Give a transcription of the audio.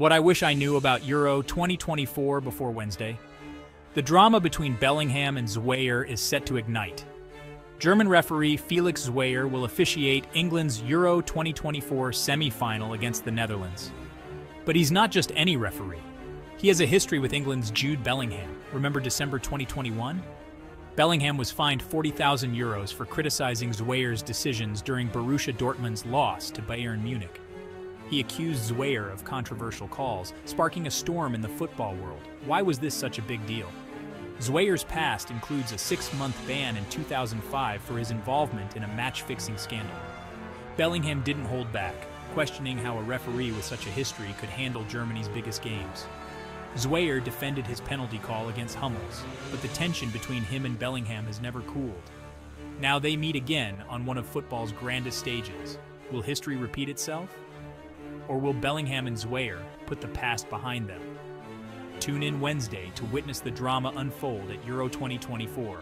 What I wish I knew about Euro 2024 before Wednesday. The drama between Bellingham and Zwayer is set to ignite. German referee Felix Zwayer will officiate England's Euro 2024 semi-final against the Netherlands. But he's not just any referee. He has a history with England's Jude Bellingham. Remember December 2021? Bellingham was fined 40,000 euros for criticizing Zwayer's decisions during Borussia Dortmund's loss to Bayern Munich. He accused Zwayer of controversial calls, sparking a storm in the football world. Why was this such a big deal? Zwayer's past includes a six-month ban in 2005 for his involvement in a match-fixing scandal. Bellingham didn't hold back, questioning how a referee with such a history could handle Germany's biggest games. Zwayer defended his penalty call against Hummels, but the tension between him and Bellingham has never cooled. Now they meet again on one of football's grandest stages. Will history repeat itself? Or will Bellingham and Zwayer put the past behind them? Tune in Wednesday to witness the drama unfold at Euro 2024.